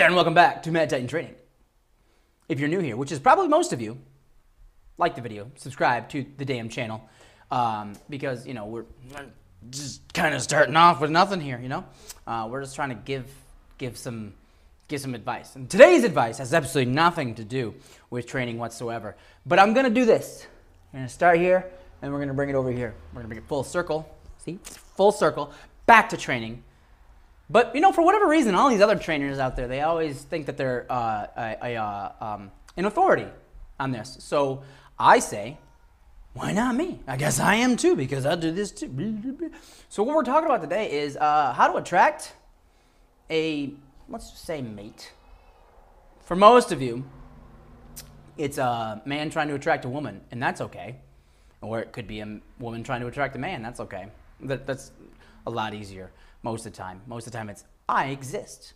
there, and welcome back to Mad Titan Training. If you're new here, which is probably most of you, like the video, subscribe to the damn channel, um, because you know we're just kind of starting off with nothing here. You know, uh, we're just trying to give give some give some advice. And today's advice has absolutely nothing to do with training whatsoever. But I'm gonna do this. I'm gonna start here, and we're gonna bring it over here. We're gonna bring it full circle. See, full circle back to training but you know, for whatever reason, all these other trainers out there, they always think that they're uh, a, a, uh, um, an authority on this. So I say, why not me? I guess I am too because I do this too. So what we're talking about today is uh, how to attract a let's just say mate. For most of you, it's a man trying to attract a woman, and that's okay. Or it could be a woman trying to attract a man. That's okay. That, that's a lot easier most of the time. Most of the time, it's I exist.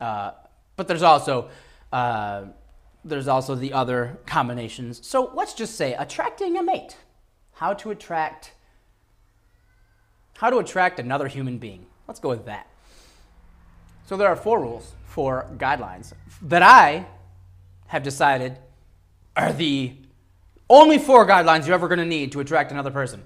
Uh, but there's also uh, there's also the other combinations. So let's just say attracting a mate. How to attract how to attract another human being. Let's go with that. So there are four rules, four guidelines that I have decided are the only four guidelines you're ever going to need to attract another person.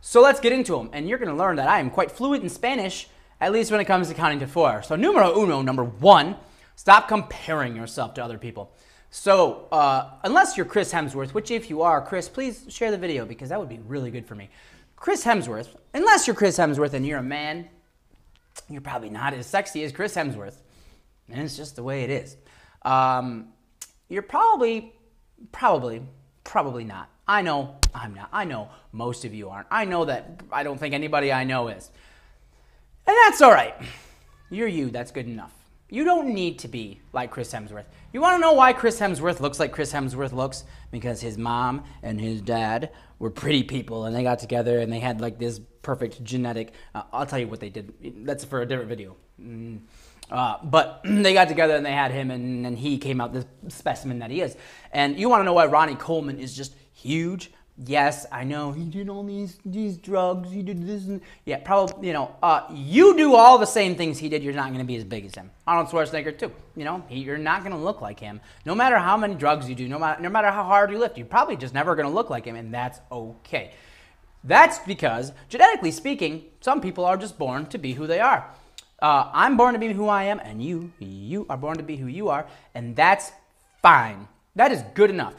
So let's get into them. And you're going to learn that I am quite fluent in Spanish, at least when it comes to counting to four. So, numero uno, number one, stop comparing yourself to other people. So, uh, unless you're Chris Hemsworth, which if you are, Chris, please share the video because that would be really good for me. Chris Hemsworth, unless you're Chris Hemsworth and you're a man, you're probably not as sexy as Chris Hemsworth. And it's just the way it is. Um, you're probably, probably, probably not. I know I'm not. I know most of you aren't. I know that I don't think anybody I know is. And that's all right. You're you. That's good enough. You don't need to be like Chris Hemsworth. You want to know why Chris Hemsworth looks like Chris Hemsworth looks? Because his mom and his dad were pretty people and they got together and they had like this perfect genetic. Uh, I'll tell you what they did. That's for a different video. Mm. Uh, but they got together and they had him, and, and he came out the specimen that he is. And you want to know why Ronnie Coleman is just huge? Yes, I know he did all these these drugs. He did this and yeah, probably you know. Uh, you do all the same things he did. You're not going to be as big as him. Arnold Schwarzenegger too. You know, he, you're not going to look like him. No matter how many drugs you do, no matter no matter how hard you lift, you're probably just never going to look like him, and that's okay. That's because genetically speaking, some people are just born to be who they are. Uh, I'm born to be who I am, and you you are born to be who you are, and that's fine. That is good enough.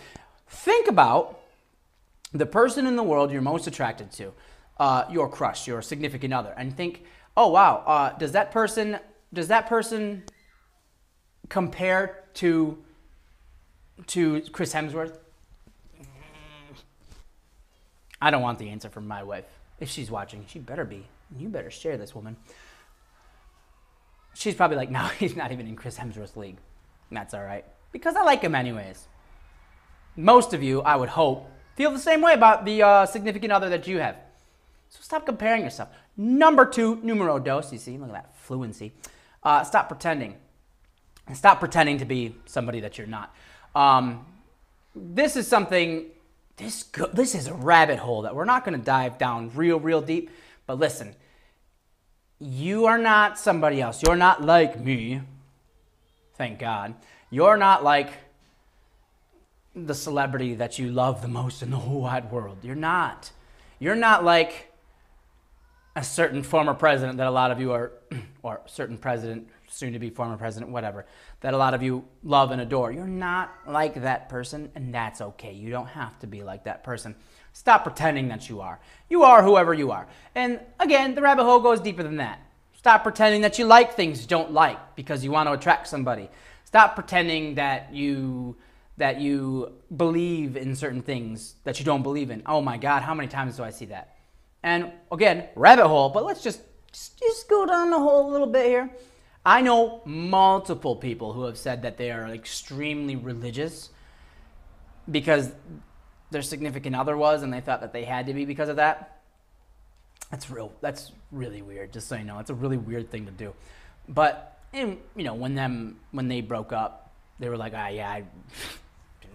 Think about the person in the world you're most attracted to, uh, your crush, your significant other, and think, oh wow, uh, does that person does that person compare to to Chris Hemsworth? I don't want the answer from my wife. If she's watching, she better be. You better share this woman. She's probably like, no, he's not even in Chris Hemsworth's league. And that's all right. Because I like him anyways. Most of you, I would hope, feel the same way about the uh, significant other that you have. So stop comparing yourself. Number two, numero dos. You see, look at that fluency. Uh, stop pretending. And stop pretending to be somebody that you're not. Um, this is something. This go, this is a rabbit hole that we're not going to dive down real, real deep. But listen, you are not somebody else. You're not like me. Thank God. You're not like the celebrity that you love the most in the whole wide world. You're not. You're not like a certain former president that a lot of you are, or certain president, soon to be former president, whatever, that a lot of you love and adore. You're not like that person, and that's okay. You don't have to be like that person. Stop pretending that you are. You are whoever you are. And again, the rabbit hole goes deeper than that. Stop pretending that you like things you don't like because you want to attract somebody. Stop pretending that you that you believe in certain things that you don't believe in. Oh my God, how many times do I see that? And again, rabbit hole, but let's just, just, just go down the hole a little bit here. I know multiple people who have said that they are extremely religious because their significant other was and they thought that they had to be because of that. That's real. That's really weird. Just so you know, it's a really weird thing to do. But and, you know, when them when they broke up, they were like, ah, yeah, I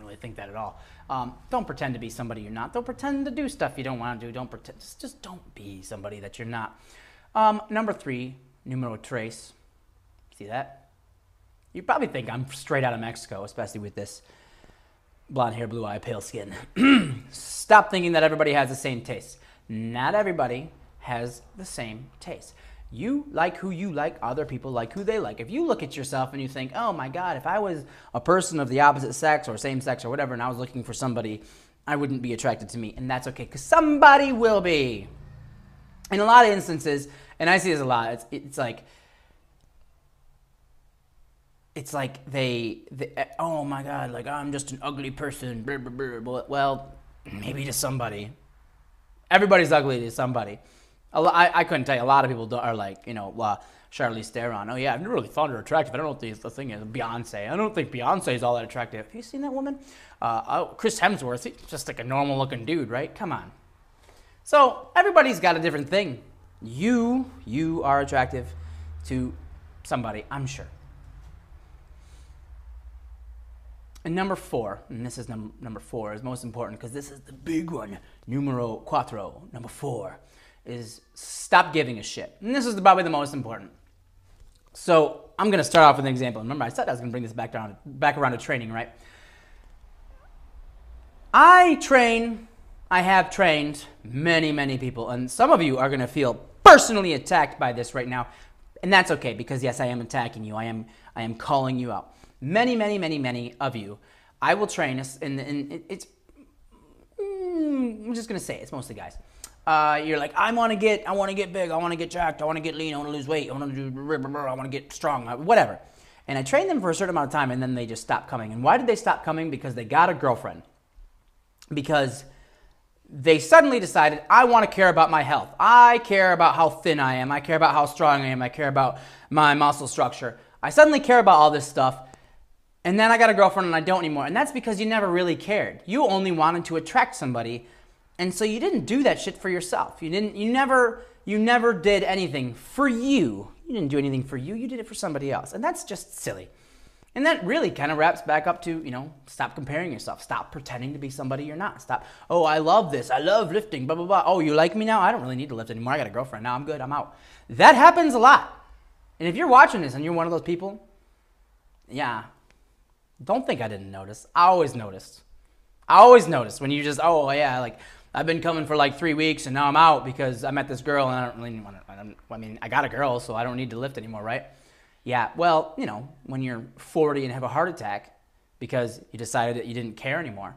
really think that at all. Um, don't pretend to be somebody you're not. Don't pretend to do stuff you don't want to do. Don't pretend. Just, just don't be somebody that you're not. Um, number three, numero tres. See that? You probably think I'm straight out of Mexico, especially with this blonde hair, blue eye, pale skin. Stop thinking that everybody has the same taste. Not everybody has the same taste. You like who you like, other people like who they like. If you look at yourself and you think, oh my God, if I was a person of the opposite sex or same sex or whatever, and I was looking for somebody, I wouldn't be attracted to me. And that's okay, because somebody will be. In a lot of instances, and I see this a lot, it's, it's like, it's like they, they, oh my god like i'm just an ugly person blah, blah, blah. well maybe to somebody everybody's ugly to somebody I, I couldn't tell you. A lot of people are like you know uh, Charlize Theron. Oh yeah I've never really found her attractive. I don't know what the, thing is. Beyonce. I don't think Beyonce is all that attractive. Have you seen that woman? Uh, oh, Chris Hemsworth. He's just like a normal looking dude right? Come on. So everybody's got a different thing. You you are attractive to somebody I'm sure. And number four, and this is num- number four, is most important because this is the big one. Numero cuatro, number four, is stop giving a shit. And this is probably the most important. So I'm going to start off with an example. Remember, I said I was going to bring this back around, back around to training, right? I train, I have trained many, many people, and some of you are going to feel personally attacked by this right now, and that's okay because yes, I am attacking you. I am, I am calling you out many, many, many, many of you, I will train, and, and it's, mm, I'm just gonna say it's mostly guys. Uh, you're like, I want to get, I want to get big, I want to get jacked, I want to get lean, I want to lose weight, I want to do, I want to get strong, uh, whatever. And I train them for a certain amount of time, and then they just stop coming. And why did they stop coming? Because they got a girlfriend. Because they suddenly decided, I want to care about my health. I care about how thin I am. I care about how strong I am. I care about my muscle structure. I suddenly care about all this stuff and then I got a girlfriend and I don't anymore. And that's because you never really cared. You only wanted to attract somebody. And so you didn't do that shit for yourself. You didn't you never you never did anything for you. You didn't do anything for you. You did it for somebody else. And that's just silly. And that really kind of wraps back up to, you know, stop comparing yourself. Stop pretending to be somebody you're not. Stop, oh, I love this. I love lifting, blah, blah, blah. Oh, you like me now? I don't really need to lift anymore. I got a girlfriend now. I'm good. I'm out. That happens a lot. And if you're watching this and you're one of those people, yeah, don't think I didn't notice. I always noticed. I always noticed when you just, oh, yeah, like, I've been coming for like three weeks and now I'm out because I met this girl and I don't really want to, I, I mean, I got a girl, so I don't need to lift anymore, right? Yeah, well, you know, when you're 40 and have a heart attack because you decided that you didn't care anymore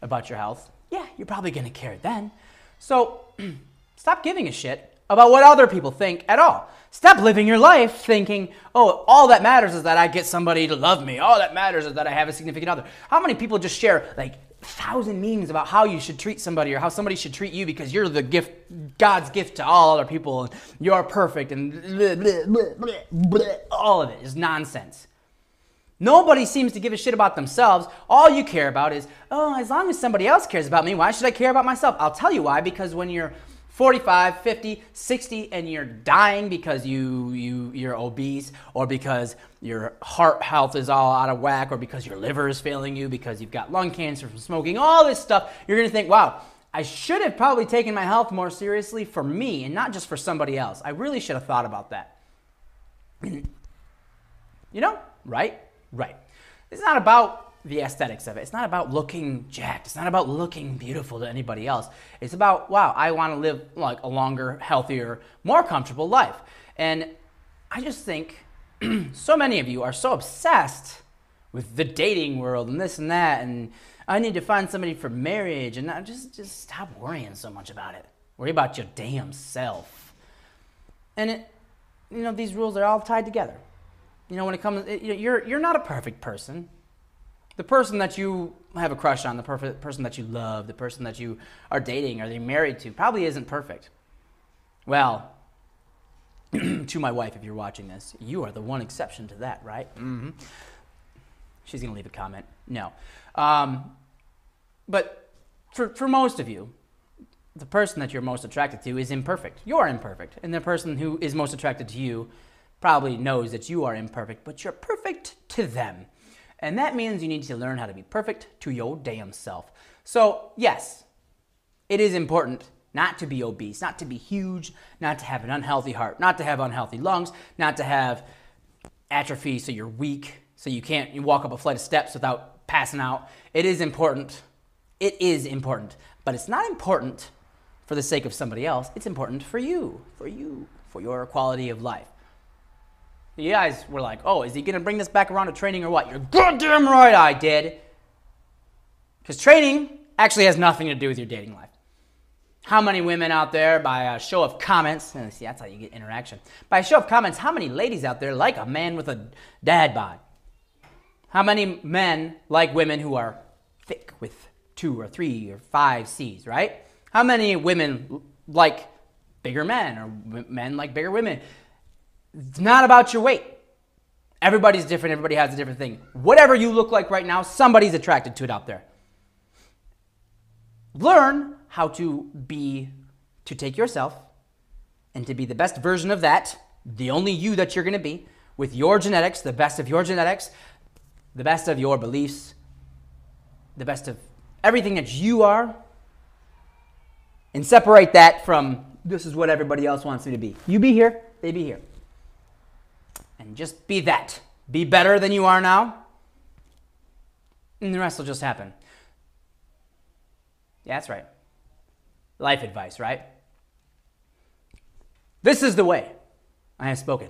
about your health, yeah, you're probably going to care then. So stop giving a shit about what other people think at all. Stop living your life thinking, oh, all that matters is that I get somebody to love me. All that matters is that I have a significant other. How many people just share like thousand memes about how you should treat somebody or how somebody should treat you because you're the gift, God's gift to all other people and you're perfect and blah, blah, blah, all of it is nonsense. Nobody seems to give a shit about themselves. All you care about is, oh, as long as somebody else cares about me, why should I care about myself? I'll tell you why, because when you're 45, 50, 60 and you're dying because you you you're obese or because your heart health is all out of whack or because your liver is failing you because you've got lung cancer from smoking, all this stuff, you're going to think, "Wow, I should have probably taken my health more seriously for me and not just for somebody else. I really should have thought about that." you know? Right? Right. It's not about the aesthetics of it. It's not about looking jacked. It's not about looking beautiful to anybody else. It's about, wow, I want to live like a longer, healthier, more comfortable life. And I just think so many of you are so obsessed with the dating world and this and that and I need to find somebody for marriage and just just stop worrying so much about it. Worry about your damn self. And it you know these rules are all tied together. You know when it comes you're you're not a perfect person the person that you have a crush on, the perfect person that you love, the person that you are dating or you're married to, probably isn't perfect. Well, to my wife, if you're watching this, you are the one exception to that, right? Mm-hmm. She's going to leave a comment. No. Um, but for, for most of you, the person that you're most attracted to is imperfect. You're imperfect. And the person who is most attracted to you probably knows that you are imperfect, but you're perfect to them. And that means you need to learn how to be perfect to your damn self. So, yes, it is important not to be obese, not to be huge, not to have an unhealthy heart, not to have unhealthy lungs, not to have atrophy so you're weak, so you can't you walk up a flight of steps without passing out. It is important. It is important, but it's not important for the sake of somebody else. It's important for you, for you, for your quality of life. You guys were like, oh, is he going to bring this back around to training or what? You're goddamn right I did. Because training actually has nothing to do with your dating life. How many women out there, by a show of comments, and see, that's how you get interaction. By a show of comments, how many ladies out there like a man with a dad bod? How many men like women who are thick with two or three or five C's, right? How many women like bigger men or men like bigger women? It's not about your weight. Everybody's different. Everybody has a different thing. Whatever you look like right now, somebody's attracted to it out there. Learn how to be, to take yourself and to be the best version of that, the only you that you're going to be, with your genetics, the best of your genetics, the best of your beliefs, the best of everything that you are, and separate that from this is what everybody else wants me to be. You be here, they be here. And just be that. Be better than you are now, and the rest will just happen. Yeah, that's right. Life advice, right? This is the way I have spoken.